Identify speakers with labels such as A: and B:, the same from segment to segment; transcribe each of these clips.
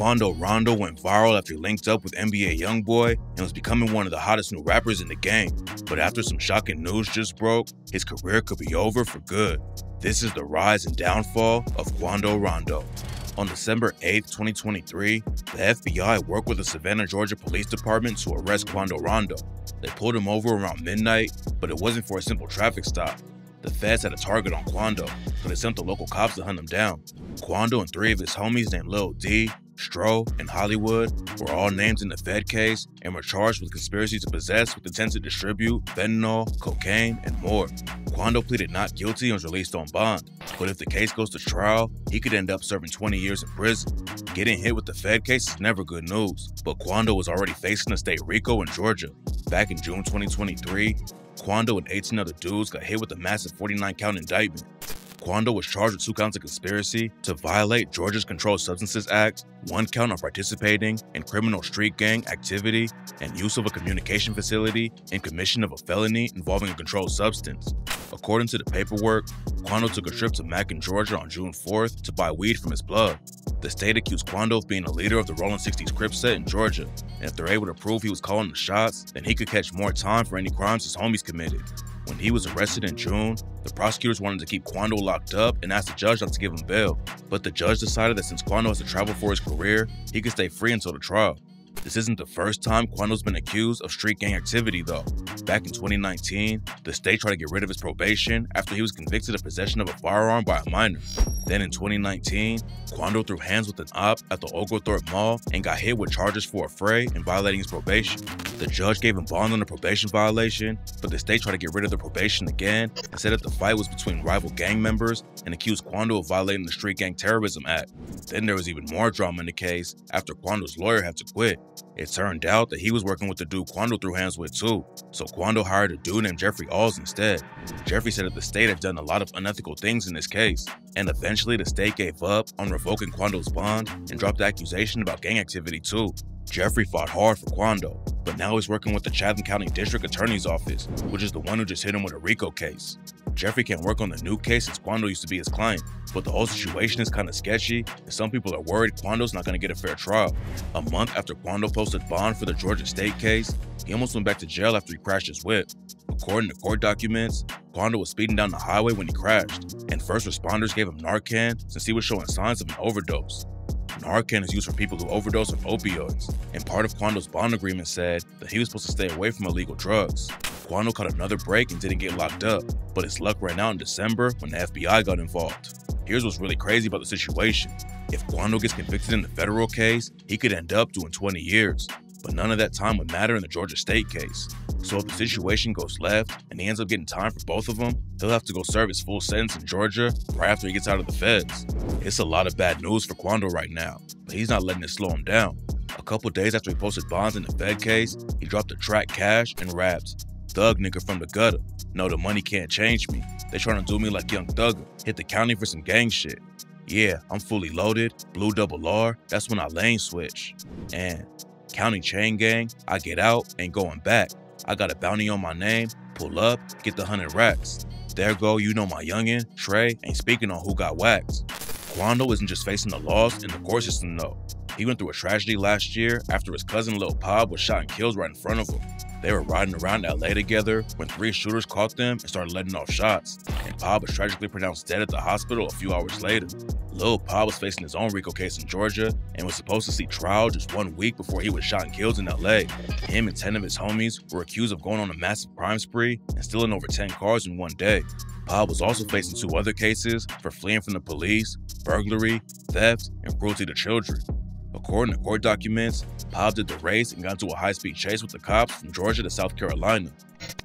A: Quando Rondo went viral after he linked up with NBA YoungBoy and was becoming one of the hottest new rappers in the game. But after some shocking news just broke, his career could be over for good. This is the rise and downfall of Quando Rondo. On December 8, 2023, the FBI worked with the Savannah, Georgia Police Department to arrest Quando Rondo. They pulled him over around midnight, but it wasn't for a simple traffic stop. The feds had a target on Quando, so they sent the local cops to hunt him down. Quando and three of his homies named Lil D, Stro, and Hollywood were all named in the Fed case and were charged with conspiracy to possess with intent to distribute fentanyl, cocaine, and more. Quando pleaded not guilty and was released on bond, but if the case goes to trial, he could end up serving 20 years in prison. Getting hit with the Fed case is never good news, but Quando was already facing a state RICO in Georgia. Back in June 2023, Quando and 18 other dudes got hit with a massive 49 count indictment. Quando was charged with two counts of conspiracy to violate Georgia's Controlled Substances Act, one count of participating in criminal street gang activity, and use of a communication facility in commission of a felony involving a controlled substance. According to the paperwork, Quando took a trip to Macon, Georgia on June 4th to buy weed from his plug. The state accused Quando of being a leader of the Rolling 60s Crip set in Georgia, and if they're able to prove he was calling the shots, then he could catch more time for any crimes his homies committed. When he was arrested in June, the prosecutors wanted to keep Quando locked up and asked the judge not to give him bail. But the judge decided that since Quando has to travel for his career, he could stay free until the trial. This isn't the first time Quando's been accused of street gang activity, though. Back in 2019, the state tried to get rid of his probation after he was convicted of possession of a firearm by a minor. Then in 2019, Quando threw hands with an op at the Oglethorpe Mall and got hit with charges for affray and violating his probation. The judge gave him bond on the probation violation, but the state tried to get rid of the probation again and said that the fight was between rival gang members and accused Quando of violating the Street Gang Terrorism Act. Then there was even more drama in the case after Quando's lawyer had to quit. It turned out that he was working with the dude Quando threw hands with too, so Quando hired a dude named Jeffrey Alls instead. Jeffrey said that the state had done a lot of unethical things in this case, and eventually the state gave up on revoking Quando's bond and dropped the accusation about gang activity too. Jeffrey fought hard for Quando, but now he's working with the Chatham County District Attorney's Office, which is the one who just hit him with a RICO case. Jeffrey can't work on the new case since Quando used to be his client, but the whole situation is kind of sketchy, and some people are worried Quando's not going to get a fair trial. A month after Quando posted bond for the Georgia State case, he almost went back to jail after he crashed his whip. According to court documents, Quando was speeding down the highway when he crashed, and first responders gave him Narcan since he was showing signs of an overdose. Narcan is used for people who overdose on opioids, and part of Quando's bond agreement said that he was supposed to stay away from illegal drugs. Quando caught another break and didn't get locked up, but his luck ran out in December when the FBI got involved. Here's what's really crazy about the situation. If Quando gets convicted in the federal case, he could end up doing 20 years, but none of that time would matter in the Georgia State case. So if the situation goes left and he ends up getting time for both of them, he'll have to go serve his full sentence in Georgia right after he gets out of the feds. It's a lot of bad news for Quando right now, but he's not letting it slow him down. A couple days after he posted bonds in the Fed case, he dropped a track cash and raps. Thug nigga from the gutter. No, the money can't change me. They trying to do me like Young Thugger. Hit the county for some gang shit. Yeah, I'm fully loaded. Blue double R. That's when I lane switch. And county chain gang, I get out, ain't going back. I got a bounty on my name, pull up, get the hundred racks. There go, you know my youngin', Trey, ain't speaking on who got waxed. Quando isn't just facing the loss in the court system though. He went through a tragedy last year after his cousin Lil Pab was shot and killed right in front of him. They were riding around LA together when three shooters caught them and started letting off shots, and Pab was tragically pronounced dead at the hospital a few hours later. Lil Pab was facing his own RICO case in Georgia and was supposed to see trial just one week before he was shot and killed in LA. Him and 10 of his homies were accused of going on a massive crime spree and stealing over 10 cars in one day. Pab was also facing two other cases for fleeing from the police, burglary, theft, and cruelty to children. According to court documents, Pab did the race and got into a high-speed chase with the cops from Georgia to South Carolina.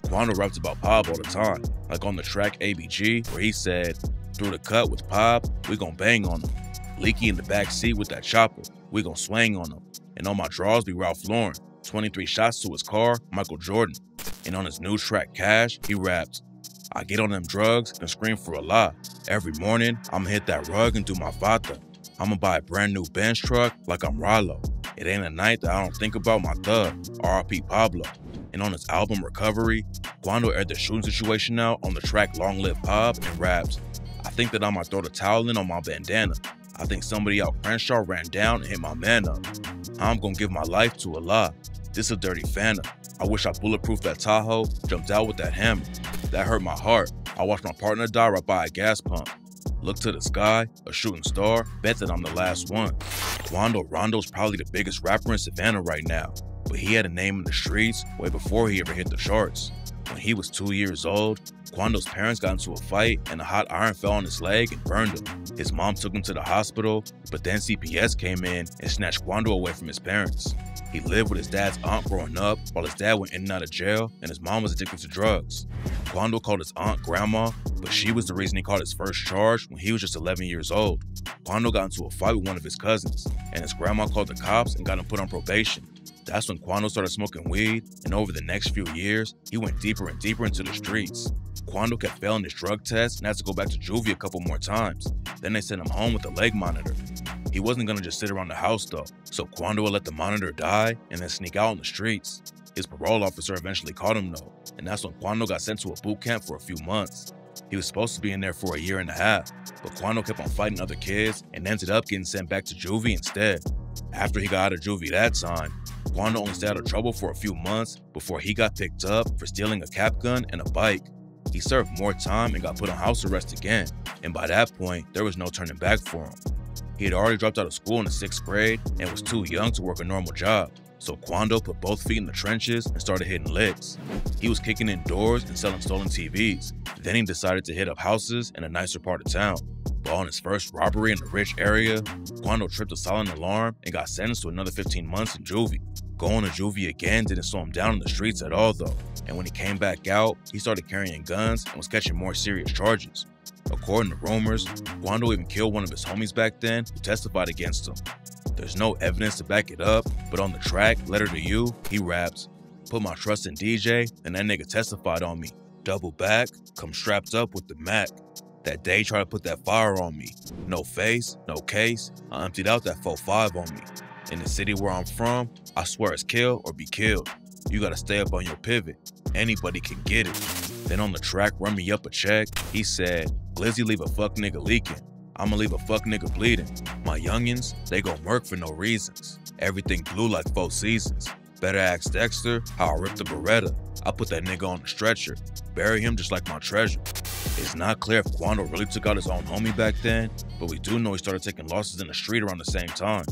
A: Quando raps about Pab all the time, like on the track ABG, where he said, through the cut with Pab, we gon' bang on him. Leaky in the back seat with that chopper, we gon' swing on him. And on my drawers be Ralph Lauren, 23 shots to his car, Michael Jordan. And on his new track Cash, he raps, I get on them drugs and scream for a lot. Every morning, I'ma hit that rug and do my vata. I'ma buy a brand new Benz truck like I'm Rollo. It ain't a night that I don't think about my thug, RP Pablo. And on his album Recovery, Quando aired the shooting situation out on the track Long Live Pab and raps, I think that I might throw the towel in on my bandana. I think somebody out Crenshaw ran down and hit my man up. I'm gonna give my life to Allah. This a dirty Fanta. I wish I bulletproofed that Tahoe, jumped out with that hammer. That hurt my heart. I watched my partner die right by a gas pump. Look to the sky, a shooting star, bet that I'm the last one. Quando Rondo's probably the biggest rapper in Savannah right now, but he had a name in the streets way before he ever hit the charts. When he was two years old, Quando's parents got into a fight and a hot iron fell on his leg and burned him. His mom took him to the hospital, but then CPS came in and snatched Quando away from his parents. He lived with his dad's aunt growing up while his dad went in and out of jail and his mom was addicted to drugs. Quando called his aunt grandma, but she was the reason he caught his first charge when he was just 11 years old. Quando got into a fight with one of his cousins, and his grandma called the cops and got him put on probation. That's when Quando started smoking weed, and over the next few years, he went deeper and deeper into the streets. Quando kept failing his drug test and had to go back to juvie a couple more times. Then they sent him home with a leg monitor. He wasn't gonna just sit around the house though, so Quando would let the monitor die and then sneak out on the streets. His parole officer eventually caught him though, and that's when Quando got sent to a boot camp for a few months. He was supposed to be in there for a year and a half, but Quando kept on fighting other kids and ended up getting sent back to juvie instead. After he got out of juvie that time, Quando only stayed out of trouble for a few months before he got picked up for stealing a cap gun and a bike. He served more time and got put on house arrest again, and by that point, there was no turning back for him. He had already dropped out of school in the sixth grade and was too young to work a normal job, so Quando put both feet in the trenches and started hitting licks. He was kicking in doors and selling stolen TVs. Then he decided to hit up houses in a nicer part of town. But on his first robbery in the rich area, Quando tripped a silent alarm and got sentenced to another 15 months in juvie. Going to juvie again didn't slow him down in the streets at all though, and when he came back out, he started carrying guns and was catching more serious charges. According to rumors, Quando even killed one of his homies back then who testified against him. There's no evidence to back it up, but on the track, Letter to You, he raps, Put my trust in DJ, and that nigga testified on me. Double back, come strapped up with the Mac. That day tried to put that fire on me. No face, no case, I emptied out that 4-5 on me. In the city where I'm from, I swear it's kill or be killed. You gotta stay up on your pivot. Anybody can get it. Then on the track, run me up a check. He said, Glizzy leave a fuck nigga leaking. I'ma leave a fuck nigga bleeding. My youngins, they gon' work for no reasons. Everything blue like four seasons. Better ask Dexter how I ripped the Beretta. I put that nigga on the stretcher. Bury him just like my treasure. It's not clear if Quando really took out his own homie back then, but we do know he started taking losses in the street around the same time.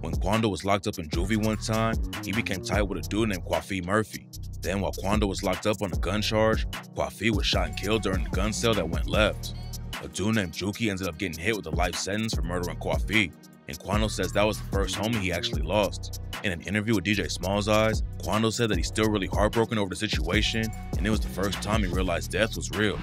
A: When Quando was locked up in juvie one time, he became tight with a dude named Kwafi Murphy. Then while Quando was locked up on a gun charge, Kwafi was shot and killed during the gun sale that went left. A dude named Juki ended up getting hit with a life sentence for murdering Kwafi, and Quando says that was the first homie he actually lost. In an interview with DJ Smallz Eyes, Quando said that he's still really heartbroken over the situation, and it was the first time he realized death was real.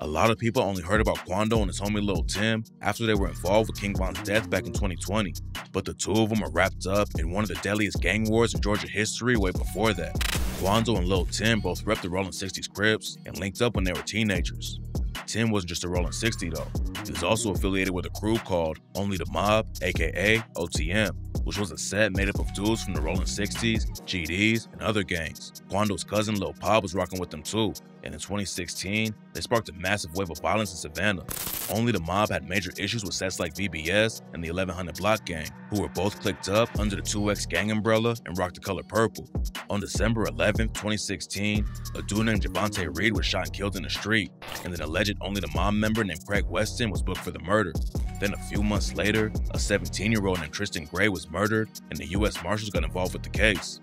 A: A lot of people only heard about Quando and his homie Lil Tim after they were involved with King Von's death back in 2020, but the two of them are wrapped up in one of the deadliest gang wars in Georgia history way before that. Quando and Lil Tim both repped the Rolling 60s Crips and linked up when they were teenagers. Tim wasn't just a Rolling 60 though. He was also affiliated with a crew called Only the Mob, aka OTM, which was a set made up of dudes from the Rolling 60s, GDs, and other gangs. Quando's cousin Lil Pab was rocking with them too, and in 2016, they sparked a massive wave of violence in Savannah. Only the mob had major issues with sets like VBS and the 1100 Block Gang, who were both clicked up under the 2X gang umbrella and rocked the color purple. On December 11, 2016, a dude named Javante Reed was shot and killed in the street, and an alleged Only the Mob member named Craig Weston was booked for the murder. Then a few months later, a 17-year-old named Tristan Gray was murdered, and the U.S. Marshals got involved with the case.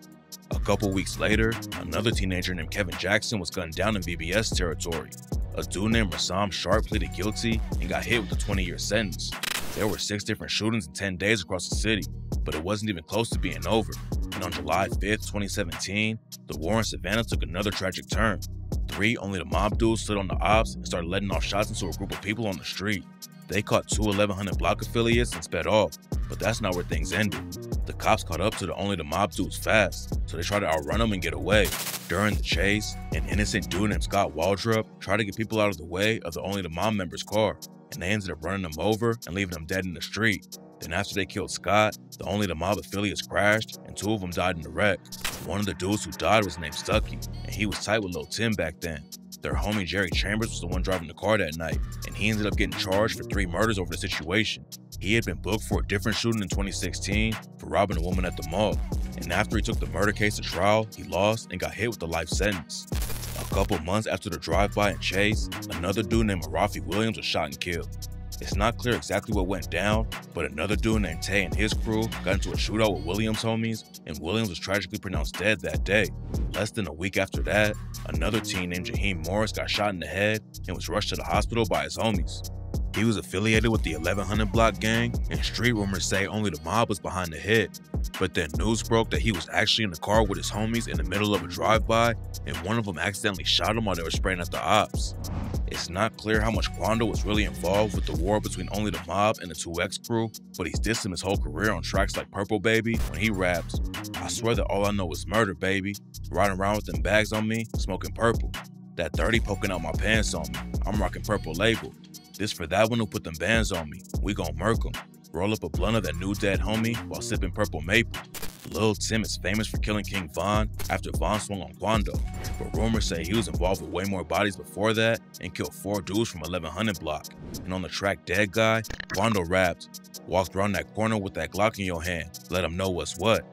A: A couple weeks later, another teenager named Kevin Jackson was gunned down in VBS territory. A dude named Rassam Sharp pleaded guilty and got hit with a 20-year sentence. There were six different shootings in 10 days across the city, but it wasn't even close to being over. And on July 5, 2017, the war in Savannah took another tragic turn. Three only the mob dudes stood on the ops and started letting off shots into a group of people on the street. They caught two 1100 block affiliates and sped off, but that's not where things ended. The cops caught up to the only the mob dudes fast, so they tried to outrun them and get away. During the chase, an innocent dude named Scott Waldrop tried to get people out of the way of the only the mob member's car, and they ended up running them over and leaving them dead in the street. Then after they killed Scott, the only the mob affiliates crashed and two of them died in the wreck. One of the dudes who died was named Stucky, and he was tight with Lil Tim back then. Their homie Jerry Chambers was the one driving the car that night, and he ended up getting charged for three murders over the situation. He had been booked for a different shooting in 2016 for robbing a woman at the mall, and after he took the murder case to trial, he lost and got hit with a life sentence. A couple months after the drive-by and chase, another dude named Marafi Williams was shot and killed. It's not clear exactly what went down, but another dude named Tay and his crew got into a shootout with Williams' homies, and Williams was tragically pronounced dead that day. Less than a week after that, another teen named Jaheim Morris got shot in the head and was rushed to the hospital by his homies. He was affiliated with the 1100 Block gang, and street rumors say only the mob was behind the hit. But then news broke that he was actually in the car with his homies in the middle of a drive-by, and one of them accidentally shot him while they were spraying at the ops. It's not clear how much Quando was really involved with the war between only the mob and the 2X crew, but he's dissed him his whole career on tracks like Purple Baby when he raps, I swear that all I know is murder, baby. Riding around with them bags on me, smoking purple. That 30 poking out my pants on me. I'm rocking purple label. This for that one who put them bands on me. We gon' murk 'em. Roll up a blunt of that new dead homie while sipping purple maple. Lil Tim is famous for killing King Von after Von swung on Quando, but rumors say he was involved with way more bodies before that and killed four dudes from 1100 block. And on the track Dead Guy, Quando rapped, walked around that corner with that Glock in your hand, let him know what's what.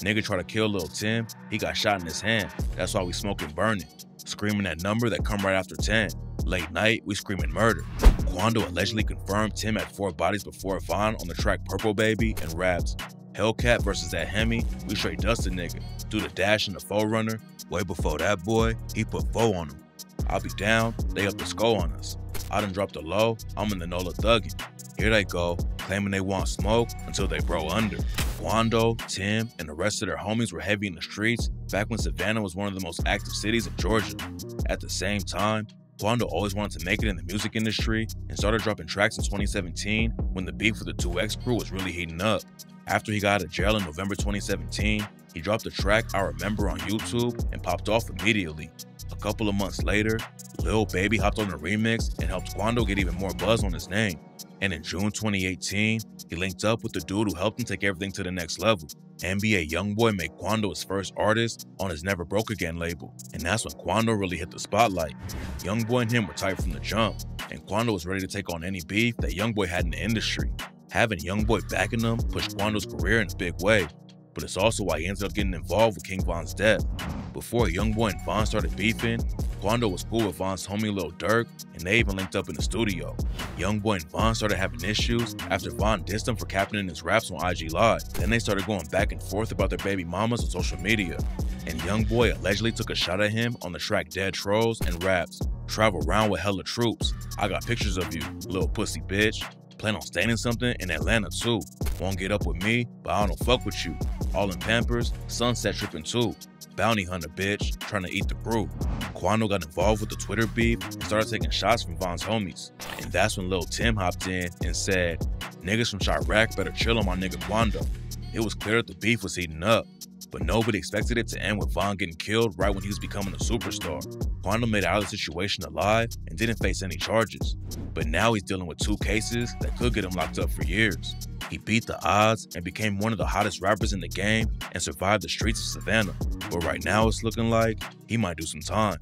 A: Nigga try to kill Lil Tim, he got shot in his hand, that's why we smoking burning. Screaming that number that come right after 10. Late night, we screaming murder. Quando allegedly confirmed Tim had four bodies before Von on the track Purple Baby and raps, Hellcat versus that Hemi, we straight dust a nigga. Do the dash in the 4Runner. Way before that boy, he put foe on him. I'll be down, they up the skull on us. I done dropped a low, I'm in the NOLA thuggin'. Here they go, claiming they want smoke until they bro under. Quando, Tim, and the rest of their homies were heavy in the streets back when Savannah was one of the most active cities in Georgia. At the same time, Quando always wanted to make it in the music industry and started dropping tracks in 2017 when the beef with the 2X crew was really heating up. After he got out of jail in November 2017, he dropped a track I Remember on YouTube and popped off immediately. A couple of months later, Lil Baby hopped on the remix and helped Quando get even more buzz on his name. And in June 2018, he linked up with the dude who helped him take everything to the next level. NBA Youngboy made Quando his first artist on his Never Broke Again label, and that's when Quando really hit the spotlight. Youngboy and him were tight from the jump, and Quando was ready to take on any beef that Youngboy had in the industry. Having Youngboy backing him pushed Quando's career in a big way, but it's also why he ended up getting involved with King Von's death. Before Youngboy and Von started beefing, Quando was cool with Von's homie Lil Durk, and they even linked up in the studio. Youngboy and Von started having issues after Von dissed him for capping in his raps on IG Live. Then they started going back and forth about their baby mamas on social media. And Youngboy allegedly took a shot at him on the track Dead Trollz and raps, Travel around with hella troops. I got pictures of you, little pussy bitch. Plan on staying in something in Atlanta too. Won't get up with me, but I don't fuck with you. All in Pampers, sunset tripping too. Bounty hunter bitch, trying to eat the crew. Quando got involved with the Twitter beef and started taking shots from Von's homies. And that's when Lil Tim hopped in and said, Niggas from Chiraq better chill on my nigga Quando. It was clear that the beef was heating up, but nobody expected it to end with Von getting killed right when he was becoming a superstar. Quando made out of the situation alive and didn't face any charges, but now he's dealing with two cases that could get him locked up for years. He beat the odds and became one of the hottest rappers in the game and survived the streets of Savannah, but right now it's looking like he might do some time.